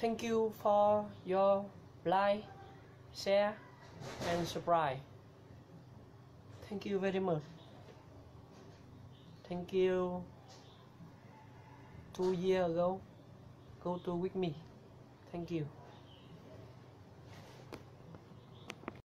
Thank you for your like, share, and subscribe. Thank you very much. Thank you. Two years ago, go to with me. Thank you.